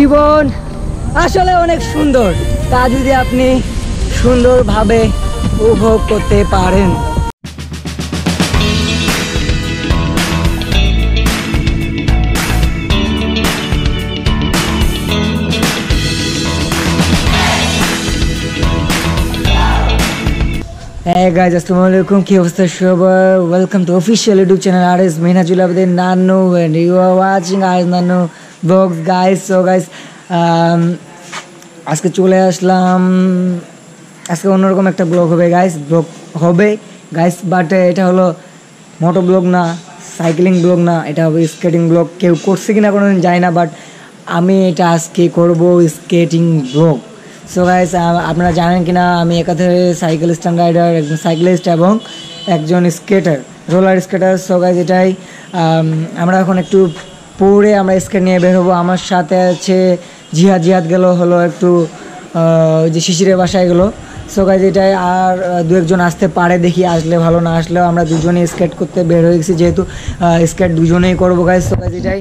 জীবন আসলে অনেক সুন্দর। তা যদি আপনি সুন্দরভাবে উপভোগ করতে পারেন। হ্যাঁ গাইজ আসসালামু আলাইকুম কি অবস্থা সবার? Welcome to official YouTube channel R S Mehnazul Abedin Nanu and you are watching R Nanu vlogs guys so guys আজকে চলে আসলাম। আজকে অন্যরকম একটা ব্লগ হবে গাইজ ব্লগ হবে। গাইজ বাট এটা হলো মোটো ব্লগ না সাইক্লিং ব্লগ না, এটা হবে স্কেটিং ব্লগ কেউ করছে কিনা কোনো দিন যায় না বাট আমি এটা আজকে করব স্কেটিং ব্লগ সো গাইস আপনারা জানেন কিনা, আমি একাধারে সাইকেল স্ট্যান্ড রাইডার একজন সাইকেলিস্ট এবং একজন skater roller skater so guys এটাই আমরা এখন একটু পরে আমরা স্কেট নিয়ে বের হব। আমার সাথে আছে জিহাদ। জিহাদ গেল হলো একটু ওই যে শিশিরের বাসায় গেলো। সো গাইজ এটাই আর দু একজন আসতে পারে দেখি, আসলে ভালো না আসলেও আমরা দুজনেই স্কেট করতে বের হয়ে গেছি যেহেতু স্কেট দুজনেই করব গাইজ সো গাইজ এটাই।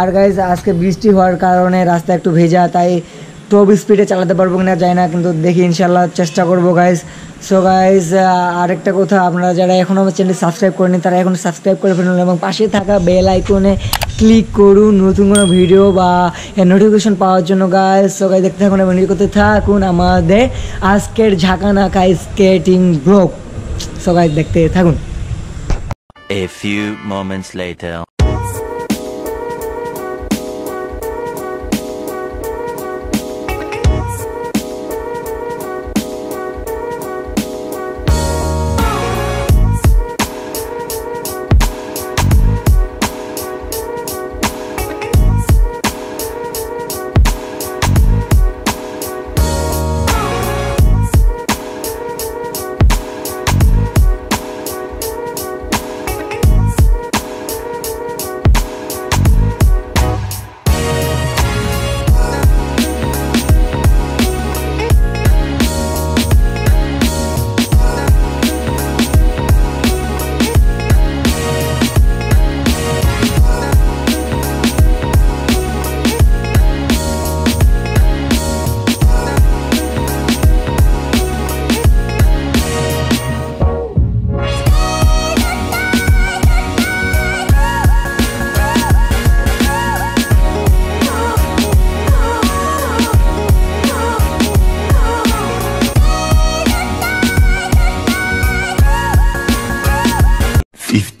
আর গাইজ আজকে বৃষ্টি হওয়ার কারণে রাস্তা একটু ভেজা, তাই টপ স্পিডে চালাতে পারব কিনা যায় না, কিন্তু দেখি ইনশাল্লাহ চেষ্টা করব গাইজ সো গাইজ আরেকটা কথা, আপনারা যারা এখনও আমার চ্যানেল সাবস্ক্রাইব করেনি তারা এখন সাবস্ক্রাইব করে ফেলুন এবং পাশে থাকা বেল আইকনে ক্লিক করুন, নতুন কোনো ভিডিও বা নোটিফিকেশন পাওয়ার জন্য গায়ে সবাই দেখতে থাকুন এবং করতে থাকুন আমাদের আজকের ঝাঁকানাকা স্কেটিং ব্লগ সবাই দেখতে থাকুন। A few moments later.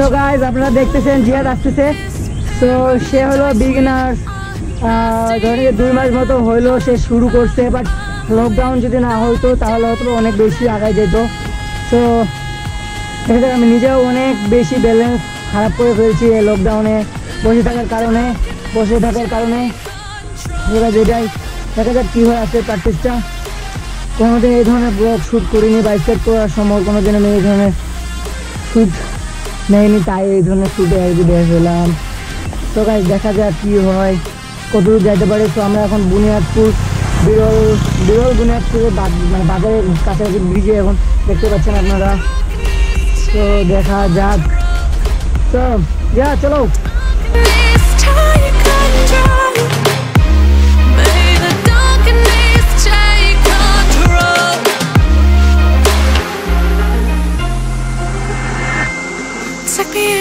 So guys আপনারা দেখতেছেন জিহাদ আসতেছে। তো সে হলো বিগিনার ধরেন দুই মাস মতো হইল, সে শুরু করছে বাট লকডাউন যদি না হতো তাহলে হয়তো অনেক বেশি আগায় যেত। তো দেখা আমি নিজেও অনেক বেশি ব্যালেন্স খারাপ করে ফেলছি এই লকডাউনে বসে থাকার কারণে, বসে থাকার কারণে। যেটাই, দেখা যাক কী হয় আজকের প্র্যাকটিসটা কোনোদিন এই ধরনের ব্লগ শ্যুট করিনি বাইক করার সময় কোনোদিন আমি এই ধরনের শ্যুট নেয়নি তাই এই ধরনের শ্যুটে আর কি ফেলাম তো গাছ দেখা যাক কী হয়। কতদূর যাইতে পারে? তো আমরা এখন বুনিয়াদপুর, বিরল বিরল বুনিয়াদপুরের মানে বাজারের কাছাকাছি ব্রিজে এখন দেখতে পাচ্ছেন আপনারা। তো দেখা যাক। তো, যা, চলো।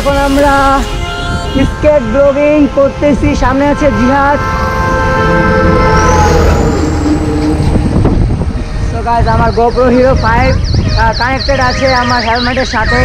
এখন আমরা স্কেট ব্লগিং করতেছি। সামনে আছে জিহাদ। সো গাইস আমার গোপ্রো হিরো ফাইভ কানেক্টেড আছে আমার হেলমেটের সাথে।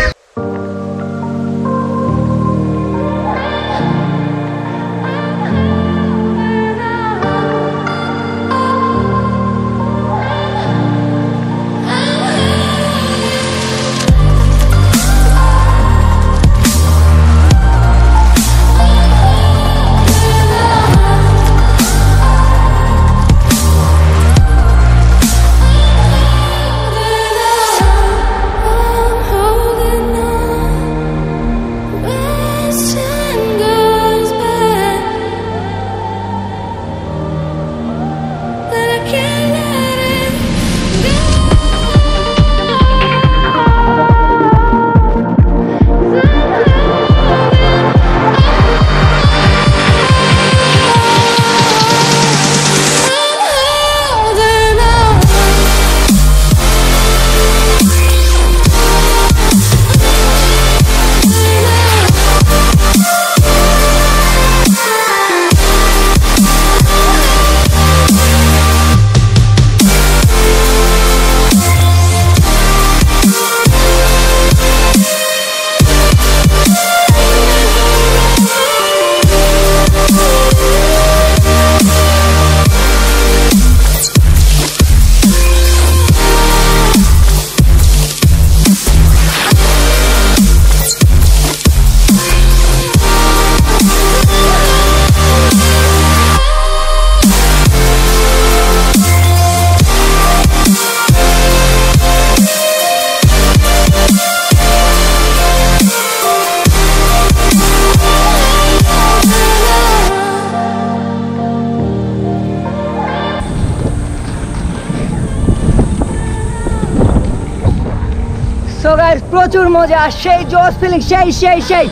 মজা, সেই জোস ফিলিং সেই সেই সেই।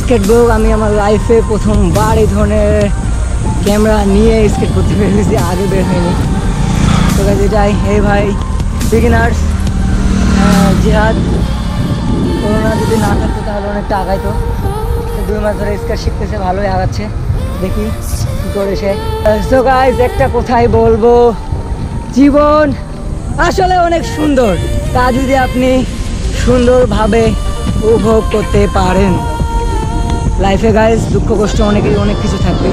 স্কেট ব্লগ আমি আমার লাইফে প্রথমবার এই ধরনের ক্যামেরা নিয়ে স্কেট করতে পেরেছি, আগে বের হয়নি। তো গাইস এটাই। এই ভাই বিগিনার্স জিহাদ, করোনা যদি না থাকতো তাহলে অনেকটা আগাইতো। দুই মাস ধরে স্কেট শিখতেছে, ভালোই আগাচ্ছে। দেখি কী করে সে। সো গাইস একটা কোথায় বলব। জীবন আসলে অনেক সুন্দর। তা যদি আপনি সুন্দরভাবে উপভোগ করতে পারেন। লাইফে গাইজ দুঃখ, কষ্ট অনেকেই অনেক কিছু থাকবে।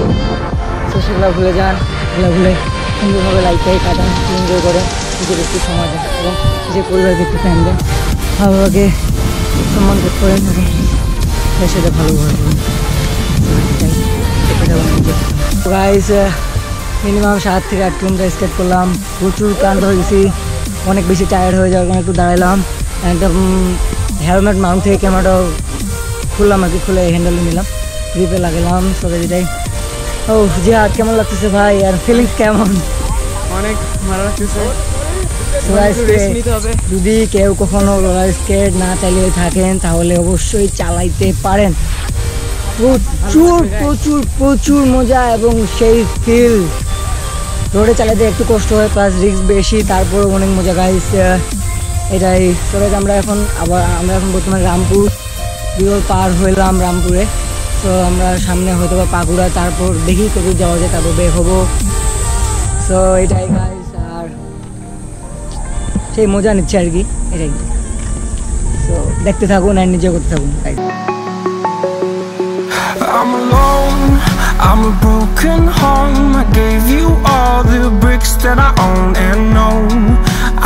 তো সেগুলো ভুলে যান, এগুলো ভুলে সুন্দরভাবে লাইফটাই কাটান এনজয় করেন, নিজের একটু সময় দেন এবং নিজের পরিবারকে একটু টাইম দেন। ভালোভাবে সম্মান করতে পারেন এবং সেটা ভালোভাবে করুন গাইজ মিনিমাম সাত থেকে আট কিলোমিটার স্কেট করলাম। প্রচুর ক্লান্ত হয়ে গেছি। অনেক বেশি টায়ার্ড হয়ে যাওয়ার কারণে একটু দাঁড়াইলাম। একদম হেলমেট মাউন্ট থেকে ক্যামেরাটাও খুললাম আর কি খুলে হ্যান্ডেলে নিলাম। গ্রিপে লাগালাম সবাই যেটাই ও জি আর কেমন লাগতেছে ভাই? আর ফিলিংস কেমন? অনেক ভালো লাগতেছে। একটু যদি কেউ কখনো রোলার স্কেট না চালিয়ে থাকেন তাহলে অবশ্যই চালাইতে পারেন। প্রচুর প্রচুর প্রচুর মজা এবং সেই ফিল রোডে চালাতে একটু কষ্ট হয় প্লাস রিস্ক বেশি তারপর অনেক মজা। গাইস এটাই। তবে আমরা এখন আবার আমরা এখন বর্তমানে রামপুর। বিগল পার হইলাম রামপুরে। তো আমরা সামনে হয়তো বা পাকুড়া তারপর দেখি কত যাওয়া যায় তারপর বের হব। সো এটাই গাইস আর সেই মজা নিচ্ছে আর কি এটাই। তো দেখতে থাকুন আর নিজে করতে থাকুন I'm alone, I'm a broken home. I gave you all that I own and know.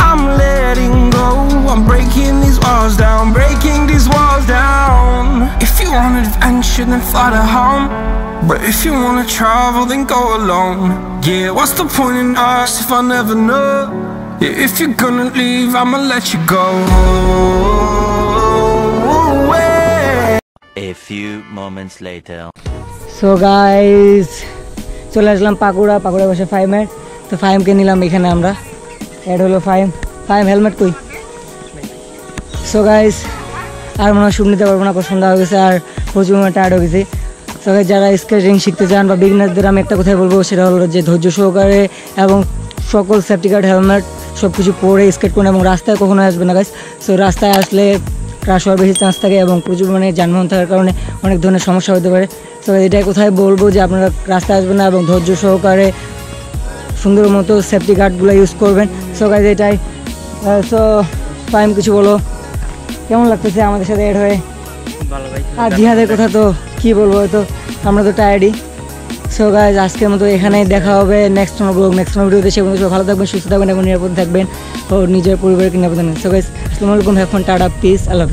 I'm letting go, I'm breaking these walls down, breaking these walls down. If you want adventure, then fly to home. But if you wanna travel, then go alone. Yeah, what's the point in us if I never know? Yeah, if you're gonna leave, I'ma let you go. Yeah. A few moments later. So guys চলে আসলাম পাকুড়া পাকুড়া বসে ফাইমের তো ফাইমকে নিলাম এখানে আমরা। Add হলো Faim. Faim helmet কই? So guys আর মনে হয় শুট নিতে পারব না সন্ধ্যা হয়ে গেছে আর প্রচুর মনে টায়ার্ড হয়ে গেছি। সো guys, যারা স্কেটিং শিখতে চান বা বিগনারদের আমি একটা কথাই বলব সেটা হলো যে ধৈর্য সহকারে এবং সকল সেফটি গার্ড হেলমেট সব কিছু পরে স্কেট করুন এবং রাস্তায় কখনো আসবে না গাইস সো রাস্তায় আসলে ক্রাশ হওয়ার বেশি চান্স থাকে এবং প্রচুর মানে যানবাহন থাকার কারণে অনেক ধরনের সমস্যা হতে পারে। সো এটাই কোথায় বলব যে আপনারা রাস্তায় আসবেন না এবং ধৈর্য সহকারে সুন্দর মতো সেফটি গার্ডগুলো ইউজ করবেন। সো গাইজ এটাই। সো টাইম কিছু বলো। কেমন লাগতেছে আমাদের সাথে এড হয়ে? আর জিহাদের কথা তো কি বলব তো আমরা তো টায়ার্ডই সো গাইজ আজকের মতো এখানেই দেখা হবে নেক্সট কোনো ব্লগ নেক্সট কোনো ভিডিওতে। সে সবাই ভালো থাকবেন সুস্থ থাকবেন এবং নিরাপদ থাকবেন। ও নিজের পরিবারকে নিরাপদ থাকবেন সো গাইজ আসসালামু আলাইকুম have fun tata peace Allah